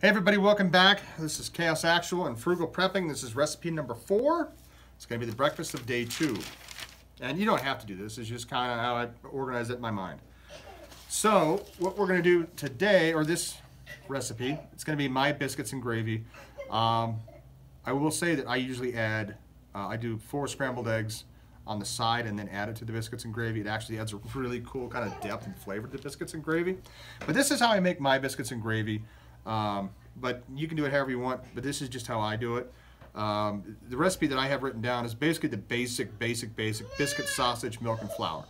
Hey everybody, welcome back. This is Chaos Actual and Frugal Prepping. This is recipe number four. It's going to be the breakfast of day two. And you don't have to do this. It's just kind of how I organize it in my mind. So what we're going to do today, or this recipe, it's going to be my biscuits and gravy. Um, I will say that I usually add, uh, I do four scrambled eggs on the side and then add it to the biscuits and gravy. It actually adds a really cool kind of depth and flavor to the biscuits and gravy. But this is how I make my biscuits and gravy. Um, but you can do it however you want, but this is just how I do it. Um, the recipe that I have written down is basically the basic, basic, basic biscuit, sausage, milk, and flour.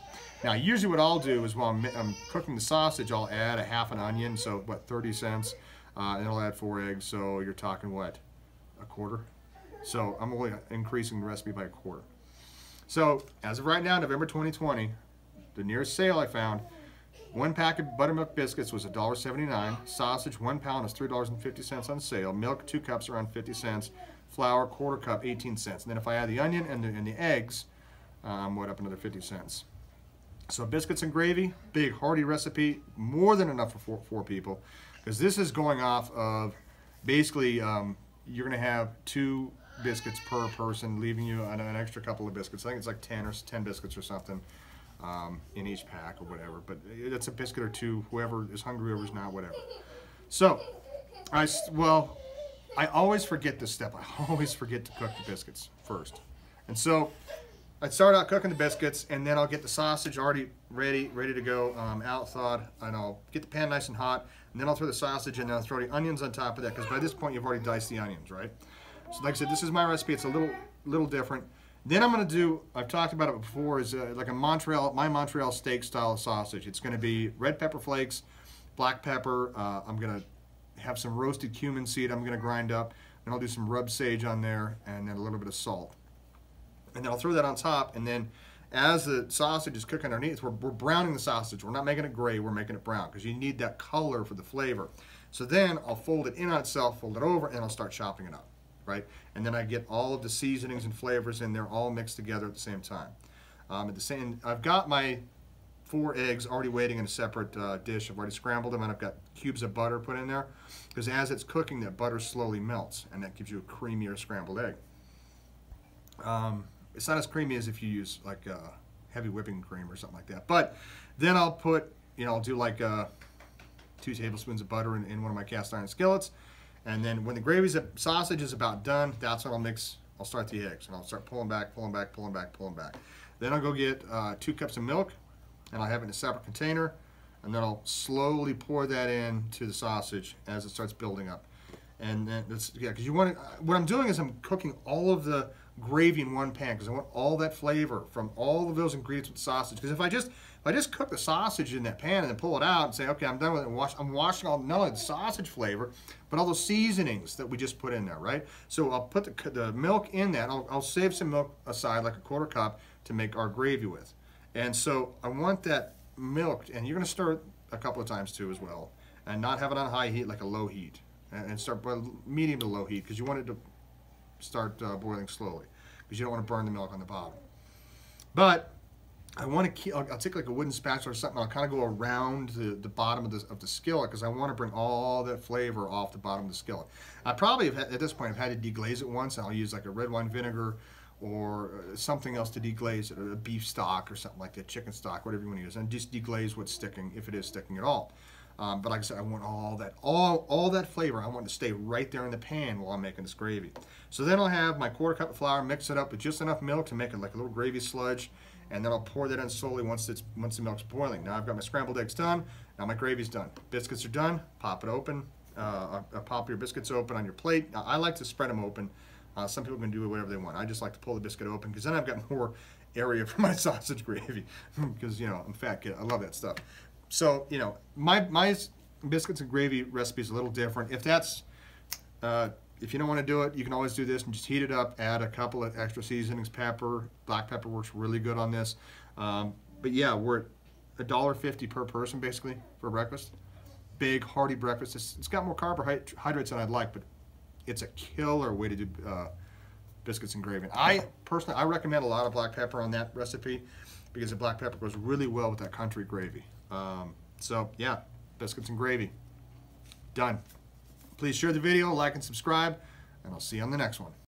Now, usually what I'll do is while I'm, I'm cooking the sausage, I'll add a half an onion, so what, 30 cents, uh, and I'll add four eggs, so you're talking what, a quarter? So I'm only increasing the recipe by a quarter. So as of right now, November 2020, the nearest sale I found one pack of buttermilk biscuits was $1.79. Sausage, one pound, is $3.50 on sale. Milk, two cups, around 50 cents. Flour, quarter cup, 18 cents. And then if I add the onion and the, and the eggs, um, what up another 50 cents. So biscuits and gravy, big hearty recipe, more than enough for four, four people. Because this is going off of basically um, you're going to have two biscuits per person, leaving you an, an, extra couple of biscuits. I think it's like 10 or 10 biscuits or something um, in each pack or whatever. But it's a biscuit or two, whoever is hungry, whoever's not, whatever. So, I, well, I always forget this step. I always forget to cook the biscuits first. And so, I'd start out cooking the biscuits, and then I'll get the sausage already ready, ready to go, um, out thawed, and I'll get the pan nice and hot, and then I'll throw the sausage, and then I'll throw the onions on top of that, because by this point you've already diced the onions, right? So like I said, this is my recipe. It's a little, little different. Then I'm going to do, I've talked about it before, is uh, like a Montreal, my Montreal steak style sausage. It's going to be red pepper flakes, black pepper. Uh, I'm going to have some roasted cumin seed I'm going to grind up. And I'll do some rub sage on there and then a little bit of salt. And then I'll throw that on top. And then as the sausage is cooking underneath, we're, we're browning the sausage. We're not making it gray, we're making it brown because you need that color for the flavor. So then I'll fold it in on itself, fold it over, and I'll start chopping it up right? And then I get all of the seasonings and flavors in there all mixed together at the same time. Um, at the same, I've got my four eggs already waiting in a separate uh, dish. I've already scrambled them and I've got cubes of butter put in there because as it's cooking, that butter slowly melts and that gives you a creamier scrambled egg. Um, it's not as creamy as if you use like uh, heavy whipping cream or something like that. But then I'll put, you know, I'll do like uh, two tablespoons of butter in, in one of my cast iron skillets and then when the gravy's sausage is about done, that's when I'll mix, I'll start the eggs. And I'll start pulling back, pulling back, pulling back, pulling back. Then I'll go get uh, two cups of milk, and I'll have it in a separate container. And then I'll slowly pour that in to the sausage as it starts building up. And then that's, yeah, because you want to, what I'm doing is I'm cooking all of the gravy in one pan because I want all that flavor from all of those ingredients with sausage. Because if I just if I just cook the sausage in that pan and then pull it out and say, okay, I'm done with it, wash, I'm washing all not only the sausage flavor, but all those seasonings that we just put in there, right? So I'll put the, the milk in that. I'll, I'll save some milk aside, like a quarter cup, to make our gravy with. And so I want that milk, and you're going to stir it a couple of times too as well, and not have it on high heat, like a low heat, and, and start medium to low heat because you want it to start uh, boiling slowly because you don't want to burn the milk on the bottom. But I want to keep, I'll, I'll, take like a wooden spatula or something, I'll kind of go around the, the bottom of the, of the skillet because I want to bring all that flavor off the bottom of the skillet. I probably have, at this point, I've had to deglaze it once, and I'll use like a red wine vinegar or uh, something else to deglaze it, a beef stock or something like that, chicken stock, whatever you want to use, and just deglaze what's sticking, if it is sticking at all. Um, but like I said, I want all that, all, all that flavor, I want to stay right there in the pan while I'm making this gravy. So then I'll have my quarter cup of flour, mix it up with just enough milk to make it like a little gravy sludge, and then I'll pour that in slowly once it's once the milk's boiling. Now I've got my scrambled eggs done. Now my gravy's done. Biscuits are done. Pop it open. Uh, uh, pop your biscuits open on your plate. Now I like to spread them open. Uh, some people can do whatever they want. I just like to pull the biscuit open because then I've got more area for my sausage gravy because you know I'm fat kid. I love that stuff. So you know my my biscuits and gravy recipe is a little different. If that's uh, if you don't want to do it, you can always do this and just heat it up, add a couple of extra seasonings, pepper, black pepper works really good on this. Um, but yeah, we're at $1.50 per person basically for breakfast. Big, hearty breakfast. It's, it's got more carbohydrates than I'd like, but it's a killer way to do uh, biscuits and gravy. I personally, I recommend a lot of black pepper on that recipe because the black pepper goes really well with that country gravy. Um, so yeah, biscuits and gravy. Done. Please share the video, like and subscribe, and I'll see you on the next one.